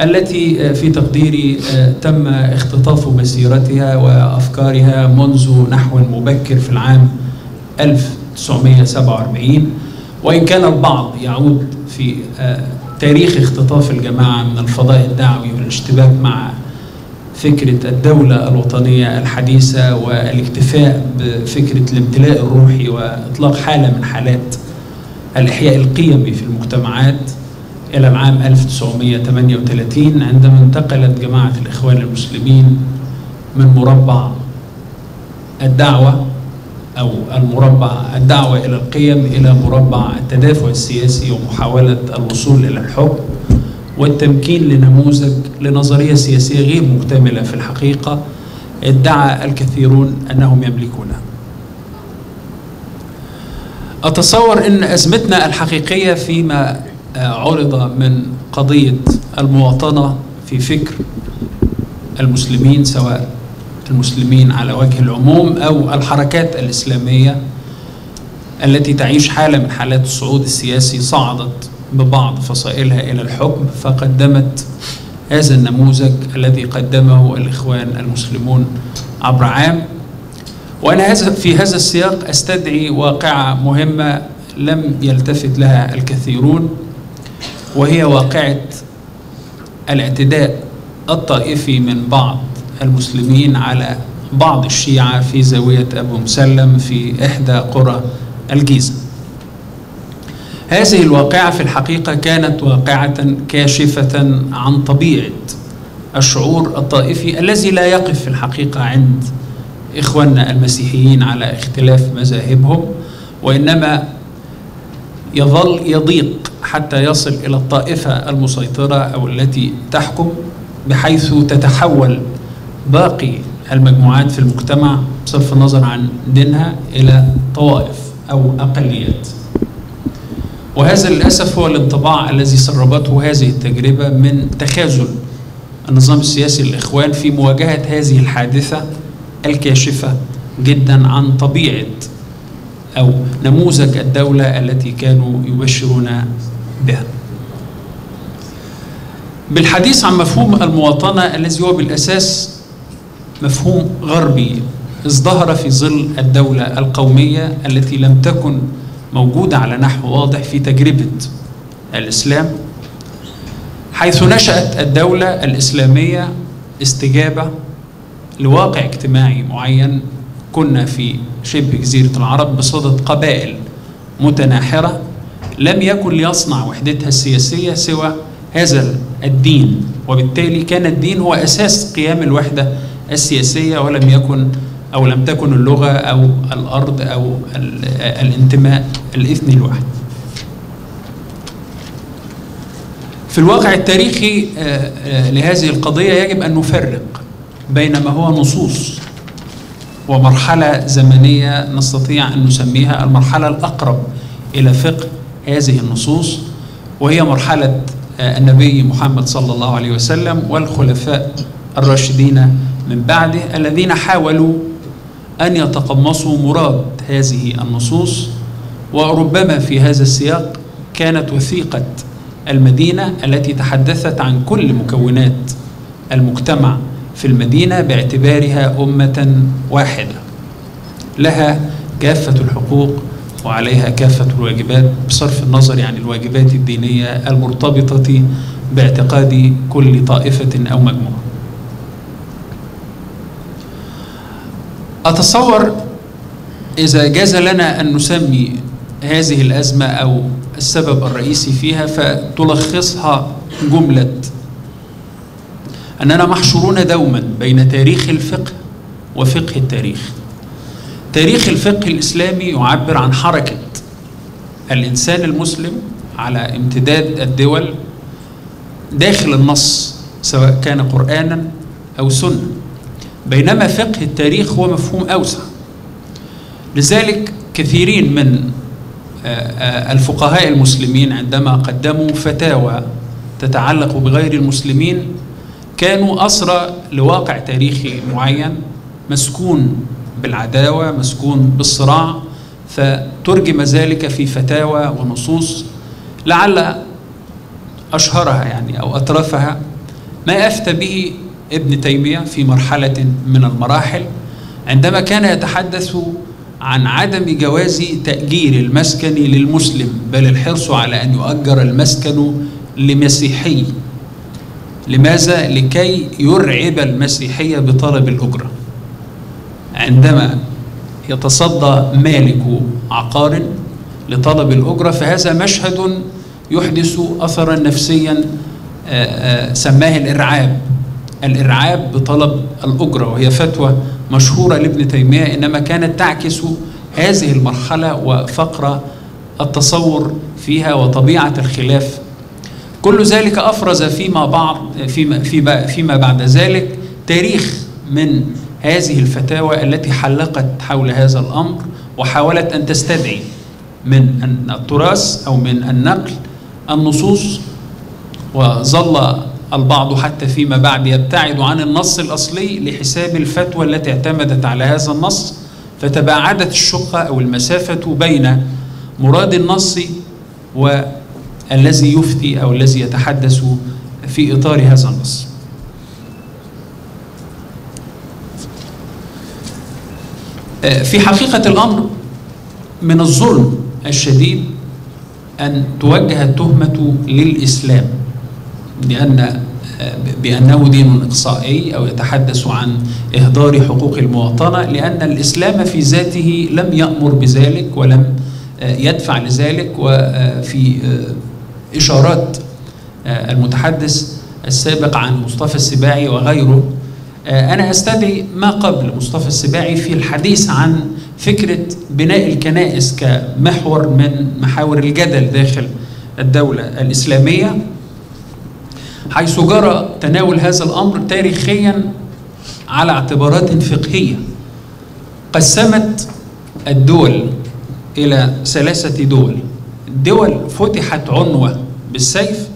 التي في تقديري تم اختطاف مسيرتها وأفكارها منذ نحو مبكر في العام 1947 وإن كان البعض يعود في تاريخ اختطاف الجماعة من الفضاء الدعوي والاشتباك مع فكرة الدولة الوطنية الحديثة والاكتفاء بفكرة الامتلاء الروحي وإطلاق حالة من حالات الإحياء القيمي في المجتمعات إلى العام 1938 عندما انتقلت جماعة الإخوان المسلمين من مربع الدعوة أو المربع الدعوة إلى القيم إلى مربع التدافع السياسي ومحاولة الوصول إلى الحكم والتمكين لنموذج لنظرية سياسية غير مكتملة في الحقيقة ادعى الكثيرون أنهم يملكونها. أتصور أن أزمتنا الحقيقية فيما عرض من قضية المواطنة في فكر المسلمين سواء المسلمين على وجه العموم أو الحركات الإسلامية التي تعيش حالة من حالات الصعود السياسي صعدت ببعض فصائلها إلى الحكم فقدمت هذا النموذج الذي قدمه الإخوان المسلمون عبر عام. وأنا هذا في هذا السياق أستدعي واقعة مهمة لم يلتفت لها الكثيرون. وهي واقعة الاعتداء الطائفي من بعض المسلمين على بعض الشيعة في زاوية أبو مسلم في إحدى قرى الجيزة. هذه الواقعة في الحقيقة كانت واقعة كاشفة عن طبيعة الشعور الطائفي الذي لا يقف في الحقيقة عند إخواننا المسيحيين على اختلاف مذاهبهم وإنما يظل يضيق حتى يصل إلى الطائفة المسيطرة أو التي تحكم بحيث تتحول باقي المجموعات في المجتمع بصرف النظر عن دينها إلى طوائف أو أقليات. وهذا للأسف هو الانطباع الذي سربته هذه التجربة من تخاذل النظام السياسي للإخوان في مواجهة هذه الحادثة الكاشفة جدا عن طبيعة أو نموذج الدولة التي كانوا يبشرون بها. بالحديث عن مفهوم المواطنة الذي هو بالأساس مفهوم غربي ازدهر في ظل الدولة القومية التي لم تكن موجودة على نحو واضح في تجربة الإسلام حيث نشأت الدولة الإسلامية استجابة لواقع اجتماعي معين كنا في شبه جزيرة العرب بصدد قبائل متناحرة لم يكن ليصنع وحدتها السياسية سوى هذا الدين. وبالتالي كان الدين هو أساس قيام الوحدة السياسية ولم يكن أو لم تكن اللغة أو الأرض أو الانتماء الإثني الواحد. في الواقع التاريخي لهذه القضية يجب أن نفرق بين ما هو نصوص ومرحلة زمنية نستطيع أن نسميها المرحلة الأقرب إلى فقه هذه النصوص وهي مرحلة النبي محمد صلى الله عليه وسلم والخلفاء الراشدين من بعده الذين حاولوا أن يتقمصوا مراد هذه النصوص. وربما في هذا السياق كانت وثيقة المدينة التي تحدثت عن كل مكونات المجتمع في المدينة باعتبارها أمة واحدة. لها كافة الحقوق وعليها كافة الواجبات بصرف النظر عن الواجبات الدينية المرتبطة باعتقاد كل طائفة أو مجموعة. أتصور إذا جاز لنا أن نسمي هذه الأزمة أو السبب الرئيسي فيها فتلخصها جملة أننا محشورون دوما بين تاريخ الفقه وفقه التاريخ. تاريخ الفقه الإسلامي يعبر عن حركة الإنسان المسلم على امتداد الدول داخل النص سواء كان قرآنا أو سنة. بينما فقه التاريخ هو مفهوم أوسع. لذلك كثيرين من الفقهاء المسلمين عندما قدموا فتاوى تتعلق بغير المسلمين كانوا أسرى لواقع تاريخي معين مسكون بالعداوة مسكون بالصراع فترجم ذلك في فتاوى ونصوص لعل أشهرها يعني أو أطرفها ما أفتى به ابن تيمية في مرحلة من المراحل عندما كان يتحدث عن عدم جواز تأجير المسكن للمسلم بل الحرص على أن يؤجر المسكن لمسيحي. لماذا؟ لكي يرعب المسيحية بطلب الأجرة عندما يتصدى مالك عقار لطلب الأجرة فهذا مشهد يحدث أثرا نفسيا سماه الإرعاب الإرعاب بطلب الأجرة وهي فتوى مشهورة لابن تيمية إنما كانت تعكس هذه المرحلة وفقر التصور فيها وطبيعة الخلاف كل ذلك أفرز فيما بعض فيما, فيما, فيما بعد ذلك تاريخ من هذه الفتاوى التي حلقت حول هذا الأمر وحاولت أن تستدعي من التراث أو من النقل النصوص وظل البعض حتى فيما بعد يبتعد عن النص الأصلي لحساب الفتوى التي اعتمدت على هذا النص فتباعدت الشقة أو المسافة بين مراد النص والذي يفتي أو الذي يتحدث في إطار هذا النص. في حقيقة الأمر من الظلم الشديد أن توجه التهمة للإسلام بأن بأنه دين إقصائي أو يتحدث عن إهدار حقوق المواطنة لأن الإسلام في ذاته لم يأمر بذلك ولم يدفع لذلك وفي إشارات المتحدث السابق عن مصطفى السباعي وغيره. أنا أستدعي ما قبل مصطفى السباعي في الحديث عن فكرة بناء الكنائس كمحور من محاور الجدل داخل الدولة الإسلامية حيث جرى تناول هذا الأمر تاريخيا على اعتبارات فقهية. قسمت الدول إلى ثلاثة دول. دول فتحت عنوة بالسيف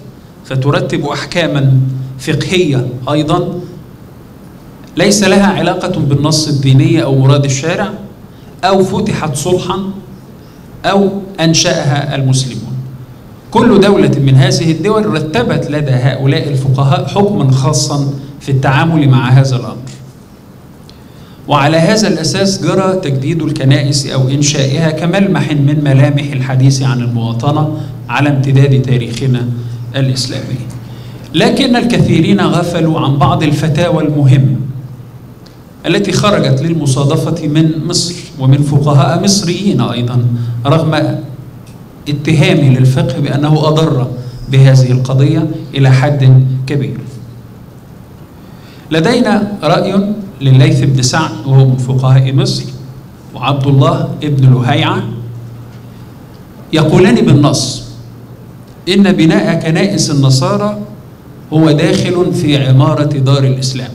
فترتب أحكاما فقهية أيضا. ليس لها علاقة بالنص الديني أو مراد الشارع أو فتحت صلحا أو أنشأها المسلمون. كل دولة من هذه الدول رتبت لدى هؤلاء الفقهاء حكما خاصا في التعامل مع هذا الأمر. وعلى هذا الأساس جرى تجديد الكنائس أو إنشائها كملمح من ملامح الحديث عن المواطنة على امتداد تاريخنا الإسلامي. لكن الكثيرين غفلوا عن بعض الفتاوى المهمة التي خرجت للمصادفة من مصر ومن فقهاء مصريين أيضا رغم اتهامي للفقه بأنه أضر بهذه القضية إلى حد كبير. لدينا رأي لليث بن سعد وهو من فقهاء مصر وعبد الله ابن لهيعة يقولان بالنص إن بناء كنائس النصارى هو داخل في عمارة دار الإسلام.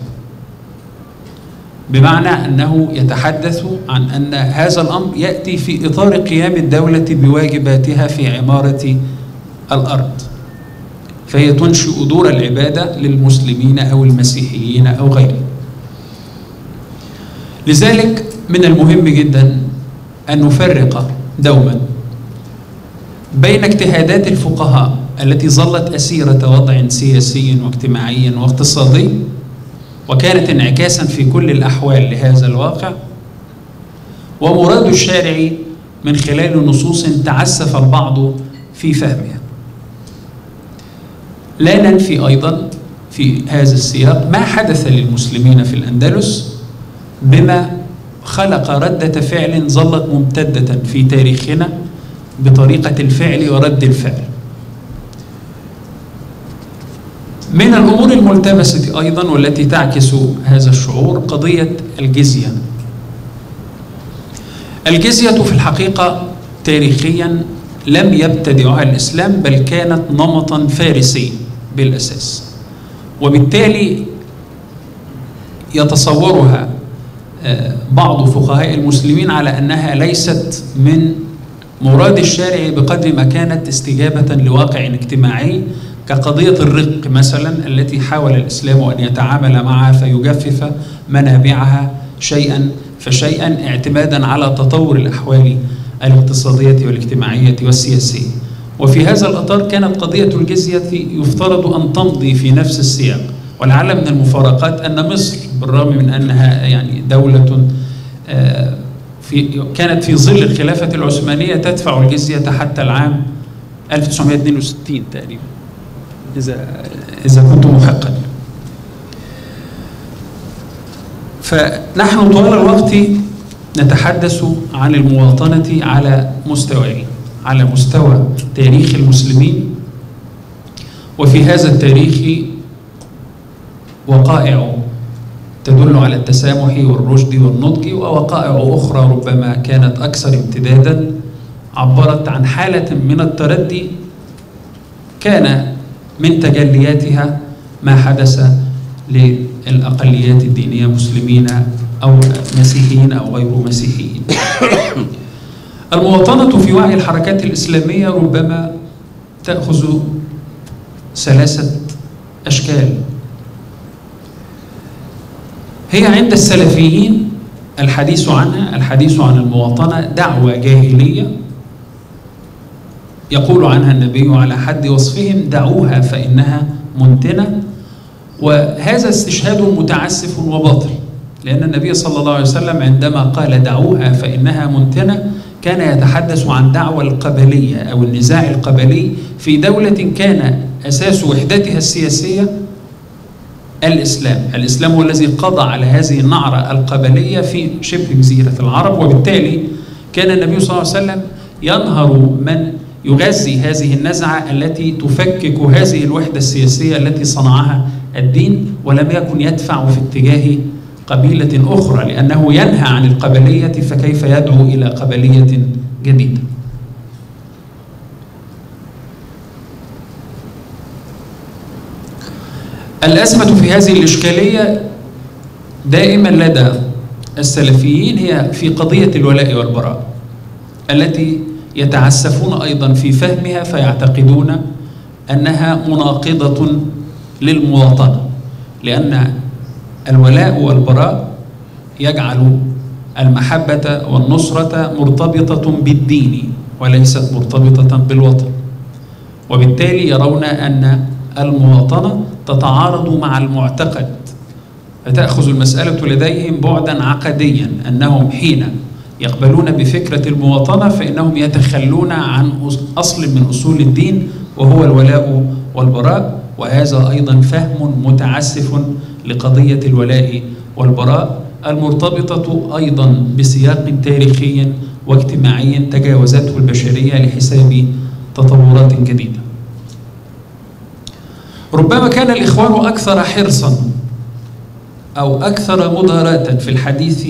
بمعنى أنه يتحدث عن أن هذا الأمر يأتي في إطار قيام الدولة بواجباتها في عمارة الأرض. فهي تنشئ دور العبادة للمسلمين أو المسيحيين أو غيرهم. لذلك من المهم جدا أن نفرق دوما بين اجتهادات الفقهاء التي ظلت أسيرة وضع سياسي واجتماعي واقتصادي وكانت انعكاسا في كل الأحوال لهذا الواقع ومراد الشارع من خلال نصوص تعسف البعض في فهمها. لا ننفي أيضا في هذا السياق ما حدث للمسلمين في الأندلس بما خلق ردة فعل ظلت ممتدة في تاريخنا بطريقة الفعل ورد الفعل. من الأمور الملتبسة أيضا والتي تعكس هذا الشعور قضية الجزية. الجزية في الحقيقة تاريخيا لم يبتدعها الإسلام بل كانت نمطا فارسي بالأساس. وبالتالي يتصورها بعض فقهاء المسلمين على أنها ليست من مراد الشارع بقدر ما كانت استجابة لواقع اجتماعي كقضية الرق مثلا التي حاول الإسلام أن يتعامل معها فيجفف منابعها شيئا فشيئا اعتمادا على تطور الأحوال الاقتصادية والاجتماعية والسياسية. وفي هذا الأطار كانت قضية الجزية يفترض أن تمضي في نفس السياق. ولعل من المفارقات أن مصر بالرغم من أنها يعني دولة في كانت في ظل الخلافة العثمانية تدفع الجزية حتى العام 1962 تقريبا إذا إذا كنت محقا. فنحن طوال الوقت نتحدث عن المواطنة على مستويين على مستوى تاريخ المسلمين وفي هذا التاريخ وقائع تدل على التسامح والرشد والنضج ووقائع أخرى ربما كانت أكثر امتدادا عبرت عن حالة من التردي كان من تجلياتها ما حدث للأقليات الدينية مسلمين أو مسيحيين أو غير مسيحيين. المواطنة في وعي الحركات الإسلامية ربما تأخذ ثلاثة أشكال. هي عند السلفيين الحديث عنها الحديث عن المواطنة دعوة جاهلية. يقول عنها النبي على حد وصفهم دعوها فإنها منتنة. وهذا استشهاد متعسف وباطل لأن النبي صلى الله عليه وسلم عندما قال دعوها فإنها منتنة كان يتحدث عن دعوة القبلية أو النزاع القبلي في دولة كان أساس وحدتها السياسية الإسلام. الإسلام هو الذي قضى على هذه النعرة القبلية في شبه جزيرة العرب وبالتالي كان النبي صلى الله عليه وسلم ينهر من يغذي هذه النزعة التي تفكك هذه الوحدة السياسية التي صنعها الدين ولم يكن يدفع في اتجاه قبيلة أخرى لأنه ينهى عن القبلية فكيف يدعو إلى قبلية جديدة؟ الأزمة في هذه الإشكالية دائما لدى السلفيين هي في قضية الولاء والبراء التي يتعسفون أيضا في فهمها فيعتقدون أنها مناقضة للمواطنة لأن الولاء والبراء يجعل المحبة والنصرة مرتبطة بالدين وليست مرتبطة بالوطن وبالتالي يرون أن المواطنة تتعارض مع المعتقد. فتأخذ المسألة لديهم بعدا عقديا أنهم حين يقبلون بفكرة المواطنة فإنهم يتخلون عن أصل من أصول الدين وهو الولاء والبراء. وهذا أيضا فهم متعسف لقضية الولاء والبراء. المرتبطة أيضا بسياق تاريخي واجتماعي تجاوزته البشرية لحساب تطورات جديدة. ربما كان الإخوان أكثر حرصا أو أكثر مداراة في الحديث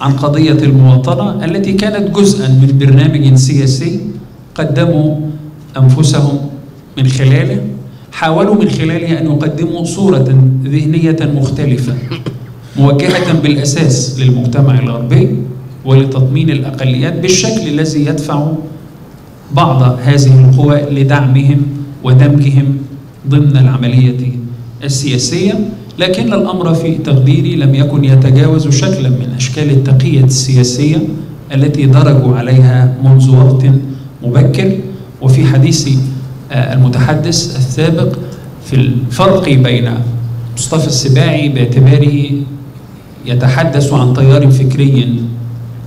عن قضية المواطنة التي كانت جزءا من برنامج سياسي قدموا أنفسهم من خلاله حاولوا من خلاله أن يقدموا صورة ذهنية مختلفة موجهة بالأساس للمجتمع الغربي ولتطمين الأقليات بالشكل الذي يدفع بعض هذه القوى لدعمهم ودمجهم ضمن العملية السياسية لكن الأمر في تقديري لم يكن يتجاوز شكلا من أشكال التقية السياسية التي درجوا عليها منذ وقت مبكر. وفي حديث آه، المتحدث السابق في الفرق بين مصطفى السباعي باعتباره يتحدث عن تيار فكري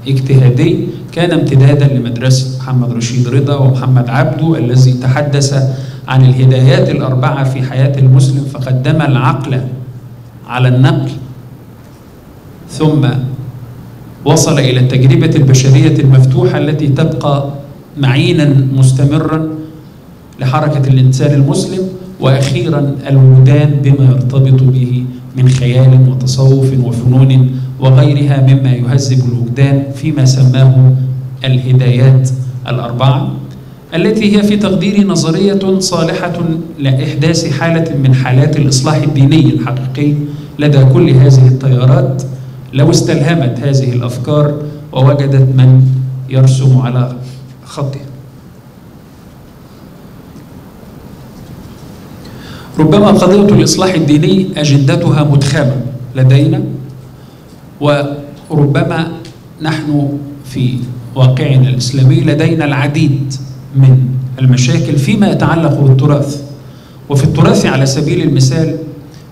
اجتهادي كان امتدادا لمدرسة محمد رشيد رضا ومحمد عبده الذي تحدث عن الهدايات الأربعة في حياة المسلم فقدم العقل على النقل. ثم وصل إلى التجربة البشرية المفتوحة التي تبقى معينا مستمرا لحركة الإنسان المسلم وأخيرا الوجدان بما يرتبط به من خيال وتصوف وفنون وغيرها مما يهذب الوجدان فيما سماه الهدايات الأربعة. التي هي في تقديري نظرية صالحة لإحداث حالة من حالات الإصلاح الديني الحقيقي لدى كل هذه التيارات. لو استلهمت هذه الأفكار ووجدت من يرسم على خطها. ربما قضية الإصلاح الديني أجندتها مدخمة لدينا وربما نحن في واقعنا الإسلامي لدينا العديد من المشاكل فيما يتعلق بالتراث. وفي التراث على سبيل المثال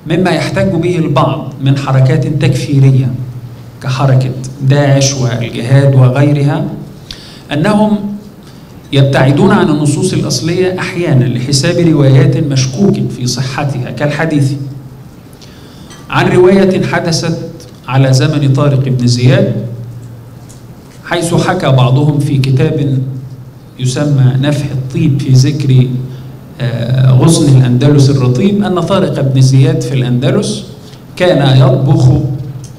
مما يحتج به البعض من حركات تكفيرية كحركة داعش والجهاد وغيرها أنهم يبتعدون عن النصوص الأصلية أحيانا لحساب روايات مشكوك في صحتها كالحديث. عن رواية حدثت على زمن طارق بن زياد حيث حكى بعضهم في كتاب يسمى نفح الطيب في ذكر غصن الأندلس الرطيب أن طارق بن زياد في الأندلس كان يطبخ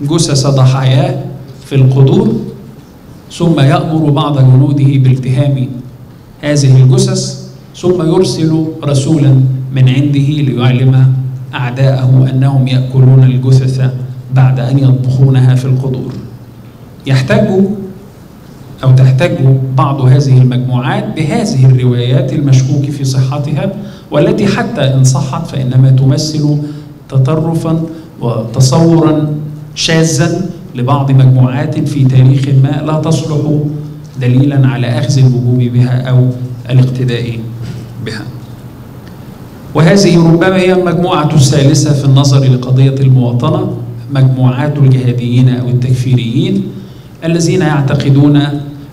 جثث ضحاياه في القدور ثم يأمر بعض جنوده بالتهام هذه الجثث ثم يرسل رسولا من عنده ليعلم أعداءه أنهم يأكلون الجثث بعد أن يطبخونها في القدور. يحتاج أو تحتج بعض هذه المجموعات بهذه الروايات المشكوك في صحتها والتي حتى إن صحت فإنما تمثل تطرفا وتصورا شاذا لبعض مجموعات في تاريخ ما لا تصلح دليلا على أخذ الوجوب بها أو الاقتداء بها. وهذه ربما هي المجموعة الثالثة في النظر لقضية المواطنة مجموعات الجهاديين أو التكفيريين الذين يعتقدون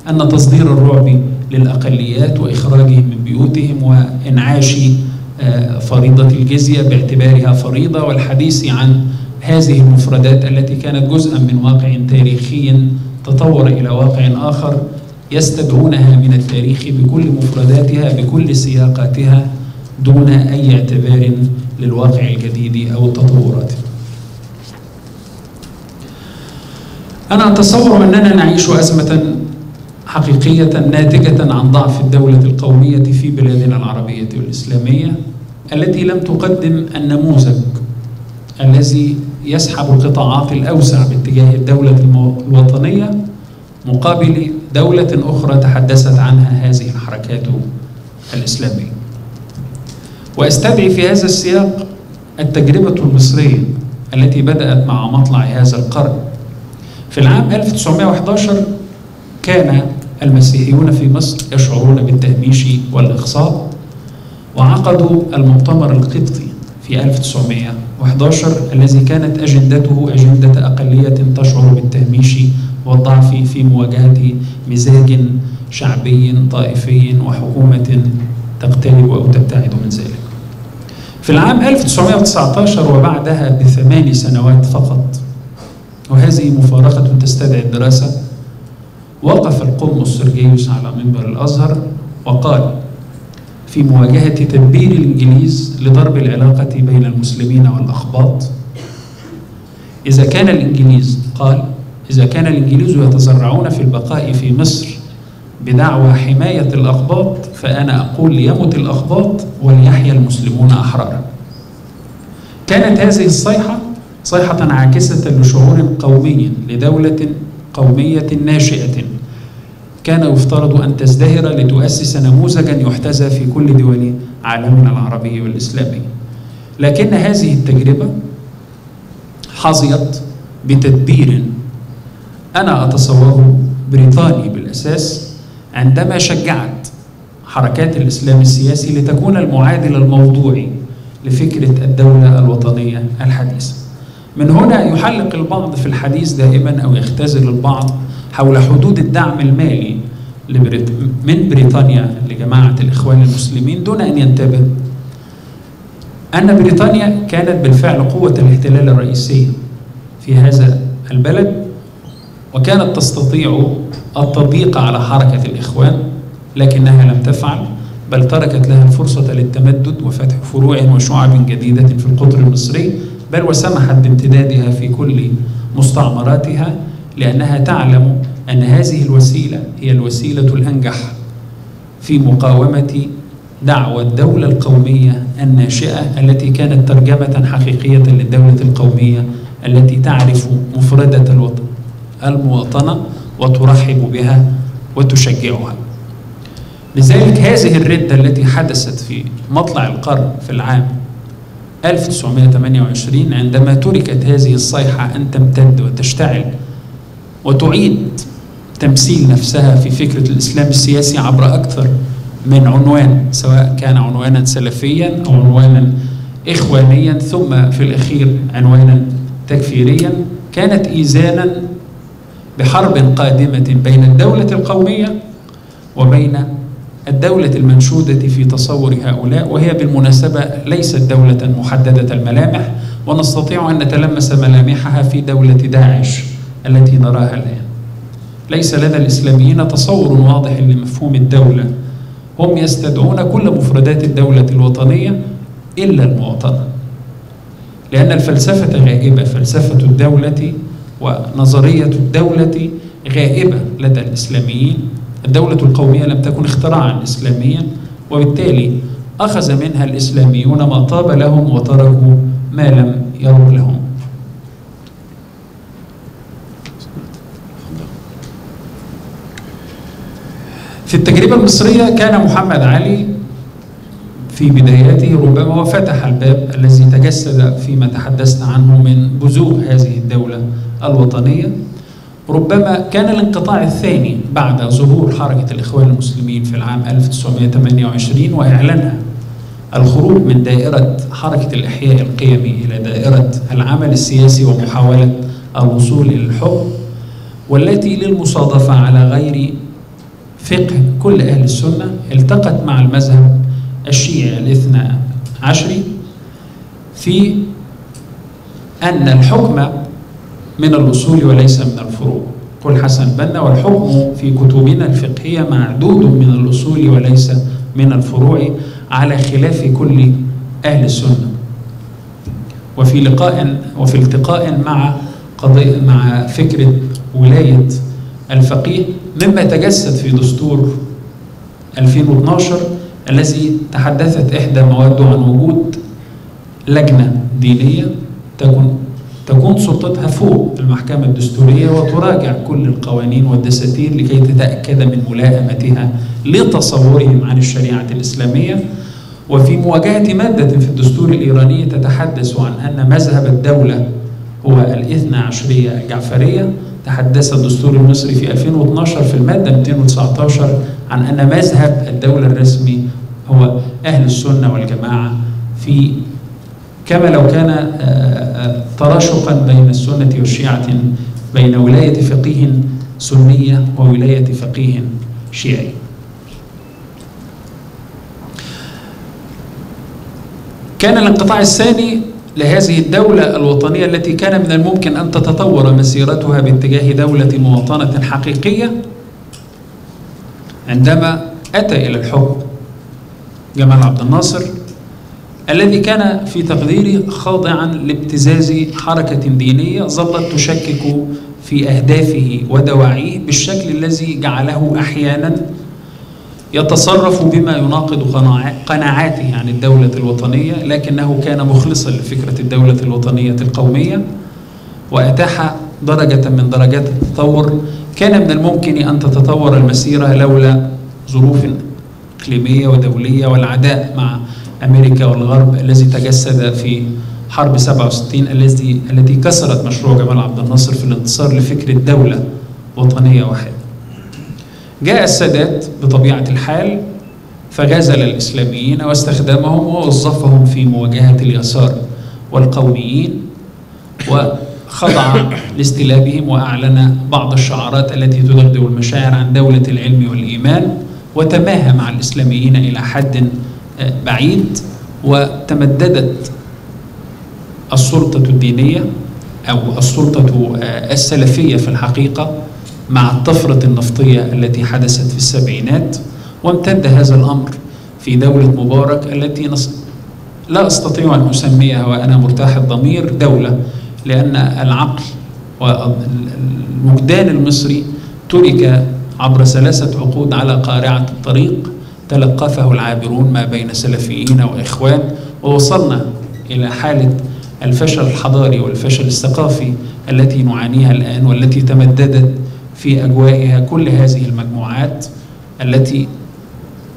أن تصدير الرعب للأقليات وإخراجهم من بيوتهم وإنعاش فريضة الجزية باعتبارها فريضة والحديث عن هذه المفردات التي كانت جزءا من واقع تاريخي تطور إلى واقع آخر يستدعونها من التاريخ بكل مفرداتها بكل سياقاتها دون أي اعتبار للواقع الجديد أو التطورات. أنا أتصور أننا نعيش أزمة حقيقية ناتجة عن ضعف الدولة القومية في بلادنا العربية والإسلامية التي لم تقدم النموذج الذي يسحب القطاعات الأوسع باتجاه الدولة الوطنية مقابل دولة أخرى تحدثت عنها هذه الحركات الإسلامية. وأستدعي في هذا السياق التجربة المصرية التي بدأت مع مطلع هذا القرن. في العام 1911 كان المسيحيون في مصر يشعرون بالتهميش والإقصاء وعقدوا المؤتمر القبطي في 1911 الذي كانت أجندته أجندة أقلية تشعر بالتهميش والضعف في مواجهة مزاج شعبي طائفي وحكومة تقترب أو تبتعد من ذلك. في العام 1919 وبعدها بثمان سنوات فقط وهذه مفارقة تستدعي الدراسة وقف القمص سرجيوس على منبر الأزهر وقال في مواجهة تدبير الإنجليز لضرب العلاقة بين المسلمين والأخباط. إذا كان الإنجليز قال إذا كان الإنجليز يتزرعون في البقاء في مصر بدعوى حماية الأقباط فأنا أقول ليمت الأقباط وليحيا المسلمون أحرارا كانت هذه الصيحة صيحة عاكسة لشعور قومي لدولة قومية ناشئة. كان يفترض أن تزدهر لتؤسس نموذجا يحتذى في كل دول عالمنا العربي والإسلامي. لكن هذه التجربة حظيت بتدبير. أنا أتصوره بريطاني بالأساس عندما شجعت حركات الإسلام السياسي لتكون المعادل الموضوعي لفكرة الدولة الوطنية الحديثة. من هنا يحلق البعض في الحديث دائما أو يختزل البعض حول حدود الدعم المالي من بريطانيا لجماعة الإخوان المسلمين دون أن ينتبه أن بريطانيا كانت بالفعل قوة الاحتلال الرئيسية في هذا البلد وكانت تستطيع التضييق على حركة الإخوان لكنها لم تفعل بل تركت لها الفرصة للتمدد وفتح فروع وشعب جديدة في القطر المصري بل وسمحت بامتدادها في كل مستعمراتها لأنها تعلم أن هذه الوسيلة هي الوسيلة الأنجح في مقاومة دعوى الدولة القومية الناشئة التي كانت ترجمة حقيقية للدولة القومية التي تعرف مفردة الوطن المواطنة وترحب بها وتشجعها. لذلك هذه الردة التي حدثت في مطلع القرن في العام 1928 عندما تركت هذه الصيحة أن تمتد وتشتعل وتعيد تمثيل نفسها في فكرة الإسلام السياسي عبر أكثر من عنوان سواء كان عنوانا سلفيا أو عنوانا إخوانيا ثم في الأخير عنوانا تكفيريا. كانت إيزانا بحرب قادمة بين الدولة القومية وبين الدولة المنشودة في تصور هؤلاء وهي بالمناسبة ليست دولة محددة الملامح ونستطيع أن نتلمس ملامحها في دولة داعش التي نراها الآن. ليس لدى الإسلاميين تصور واضح لمفهوم الدولة. هم يستدعون كل مفردات الدولة الوطنية إلا المواطنة. لأن الفلسفة غائبة فلسفة الدولة ونظرية الدولة غائبة لدى الإسلاميين. الدولة القومية لم تكن اختراعا إسلاميا وبالتالي أخذ منها الإسلاميون ما طاب لهم وتركوا ما لم يرق لهم. في التجربة المصرية كان محمد علي في بداياته ربما وفتح الباب الذي تجسد فيما تحدثت عنه من بزوغ هذه الدولة الوطنية. ربما كان الانقطاع الثاني بعد ظهور حركة الإخوان المسلمين في العام 1928 وإعلانها. الخروج من دائرة حركة الإحياء القيمي إلى دائرة العمل السياسي ومحاولة الوصول إلى الحكم والتي للمصادفة على غير فقه كل أهل السنة التقت مع المذهب الشيعي الاثنى عشري في أن الحكم من الأصول وليس من الفروع. قل حسن بنا والحكم في كتبنا الفقهية معدود من الأصول وليس من الفروع على خلاف كل أهل السنة. وفي لقاء وفي التقاء مع قضية مع فكرة ولاية الفقيه مما تجسد في دستور 2012 الذي تحدثت إحدى مواده عن وجود لجنة دينية تكون تكون سلطتها فوق المحكمة الدستورية وتراجع كل القوانين والدساتير لكي تتأكد من ملائمتها لتصورهم عن الشريعة الإسلامية. وفي مواجهة مادة في الدستور الإيراني تتحدث عن أن مذهب الدولة هو الإثنى عشرية الجعفرية تحدث الدستور المصري في 2012 في المادة 219 عن أن مذهب الدولة الرسمي هو أهل السنة والجماعة في كما لو كان تراشقا بين السنة والشيعة بين ولاية فقيه سنية وولاية فقيه شيعي. كان الانقطاع الثاني لهذه الدولة الوطنية التي كان من الممكن أن تتطور مسيرتها باتجاه دولة مواطنة حقيقية عندما أتى إلى الحكم جمال عبد الناصر الذي كان في تقديري خاضعا لابتزاز حركة دينية ظلت تشكك في أهدافه ودواعيه بالشكل الذي جعله أحيانا يتصرف بما يناقض قناعاته عن الدولة الوطنية لكنه كان مخلصا لفكرة الدولة الوطنية القومية وأتاح درجة من درجات التطور. كان من الممكن أن تتطور المسيرة لولا ظروف إقليمية ودولية والعداء مع أمريكا والغرب الذي تجسد في حرب 67 الذي التي كسرت مشروع جمال عبد الناصر في الانتصار لفكرة دولة وطنية واحدة. جاء السادات بطبيعة الحال فغزل الإسلاميين واستخدمهم ووظفهم في مواجهة اليسار والقوميين وخضع لاستلابهم وأعلن بعض الشعارات التي تدغدغ المشاعر عن دولة العلم والإيمان وتماهى مع الإسلاميين إلى حد بعيد وتمددت السلطة الدينية أو السلطة السلفية في الحقيقة مع الطفرة النفطية التي حدثت في السبعينات وامتد هذا الأمر في دولة مبارك التي. لا أستطيع أن أسميها وأنا مرتاح الضمير دولة لأن العقل والوجدان المصري ترك عبر ثلاثة عقود على قارعة الطريق تلقفه العابرون ما بين سلفيين وإخوان ووصلنا إلى حالة الفشل الحضاري والفشل الثقافي التي نعانيها الآن والتي تمددت في أجوائها كل هذه المجموعات التي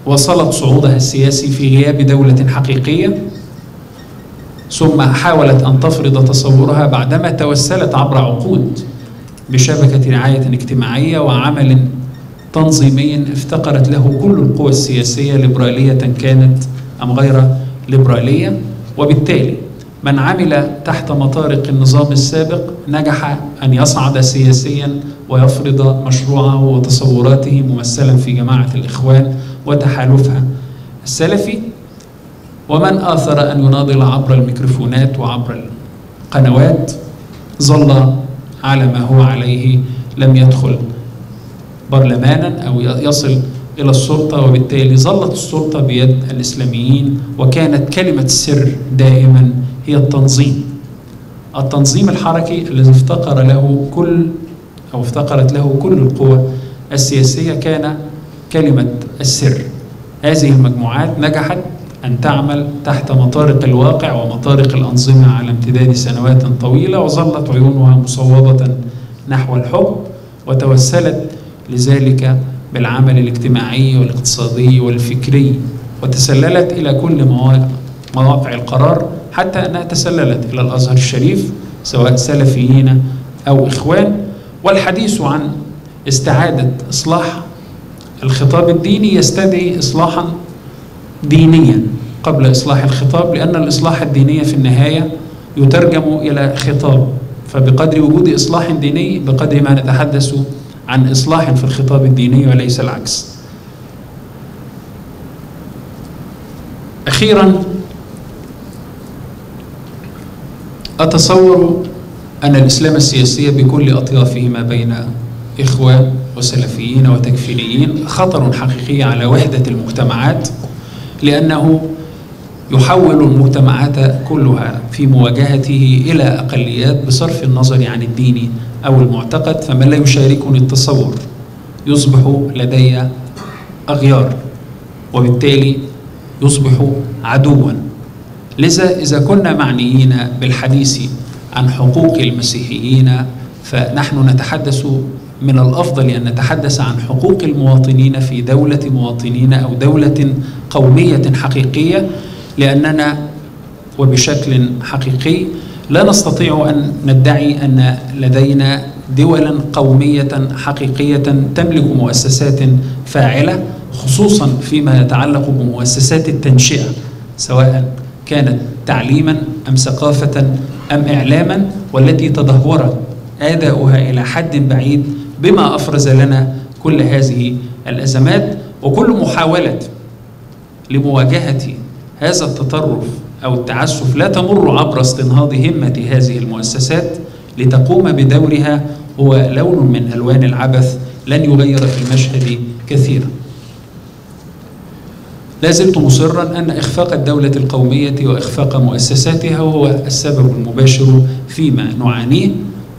وصلت صعودها السياسي في غياب دولة حقيقية ثم حاولت أن تفرض تصورها بعدما توسلت عبر عقود بشبكة رعاية اجتماعية وعمل تنظيمي افتقرت له كل القوى السياسية ليبرالية كانت أم غير ليبرالية. وبالتالي من عمل تحت مطارق النظام السابق نجح أن يصعد سياسيا ويفرض مشروعه وتصوراته ممثلا في جماعة الإخوان وتحالفها السلفي. ومن آثر أن يناضل عبر الميكروفونات وعبر القنوات ظل على ما هو عليه لم يدخل برلمانا أو يصل إلى السلطة وبالتالي ظلت السلطة بيد الإسلاميين وكانت كلمة السر دائما هي التنظيم. التنظيم الحركي الذي افتقر له كل أو افتقرت له كل القوى السياسية كان كلمة السر. هذه المجموعات نجحت أن تعمل تحت مطارق الواقع ومطارق الأنظمة على امتداد سنوات طويلة وظلت عيونها مصوبة نحو الحب وتوسلت لذلك بالعمل الاجتماعي والاقتصادي والفكري وتسللت إلى كل مواقع القرار حتى أنها تسللت إلى الأزهر الشريف سواء سلفيين أو إخوان. والحديث عن استعادة إصلاح الخطاب الديني يستدعي إصلاحا دينيا قبل إصلاح الخطاب لأن الإصلاح الديني في النهاية يترجم إلى خطاب. فبقدر وجود إصلاح ديني بقدر ما نتحدث عن إصلاح في الخطاب الديني وليس العكس. أخيرا أتصور أن الإسلام السياسي بكل أطيافه ما بين إخوة وسلفيين وتكفيريين خطر حقيقي على وحدة المجتمعات لأنه يحول المجتمعات كلها في مواجهته إلى أقليات بصرف النظر عن الدين أو المعتقد فمن لا يشاركني التصور يصبح لدي أغيار وبالتالي يصبح عدوا. لذا إذا كنا معنيين بالحديث عن حقوق المسيحيين فنحن نتحدث من الأفضل أن نتحدث عن حقوق المواطنين في دولة مواطنين أو دولة قومية حقيقية. لأننا وبشكل حقيقي لا نستطيع أن ندعي أن لدينا دولا قومية حقيقية تملك مؤسسات فاعلة خصوصا فيما يتعلق بمؤسسات التنشئة سواء كانت تعليما أم ثقافة أم إعلاما والتي تدهورت آداؤها إلى حد بعيد بما أفرز لنا كل هذه الأزمات وكل محاولة لمواجهة هذا التطرف أو التعسف لا تمر عبر استنهاض همة هذه المؤسسات لتقوم بدورها هو لون من ألوان العبث لن يغير في المشهد كثيرا. لا زلت مصرا أن إخفاق الدولة القومية وإخفاق مؤسساتها هو السبب المباشر فيما نعانيه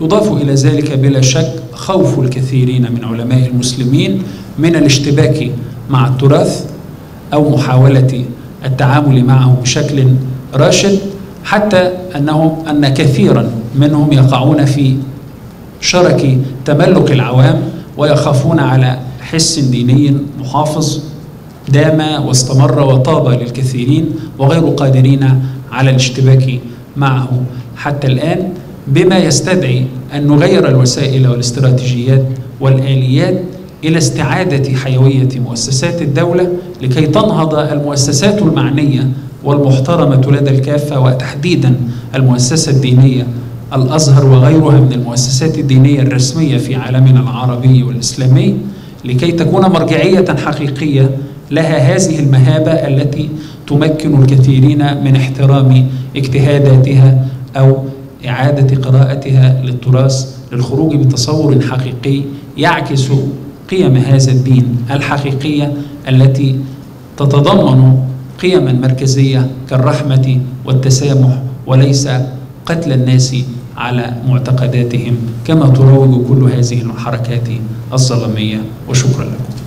يضاف إلى ذلك بلا شك خوف الكثيرين من علماء المسلمين من الاشتباك مع التراث أو محاولة التعامل معه بشكل راشد حتى انهم أن كثيرا منهم يقعون في شرك تملك العوام ويخافون على حس ديني محافظ دام واستمر وطاب للكثيرين وغير قادرين على الاشتباك معه. حتى الآن بما يستدعي أن نغير الوسائل والاستراتيجيات والآليات إلى استعادة حيوية مؤسسات الدولة لكي تنهض المؤسسات المعنية والمحترمة لدى الكافة وتحديدا المؤسسة الدينية الأزهر وغيرها من المؤسسات الدينية الرسمية في عالمنا العربي والإسلامي لكي تكون مرجعية حقيقية لها هذه المهابة التي تمكن الكثيرين من احترام اجتهاداتها أو إعادة قراءتها للتراث للخروج بتصور حقيقي يعكس قيم هذا الدين الحقيقية التي تتضمن قيما مركزية كالرحمة والتسامح وليس قتل الناس على معتقداتهم كما تروج كل هذه الحركات الظلمية وشكرا لكم.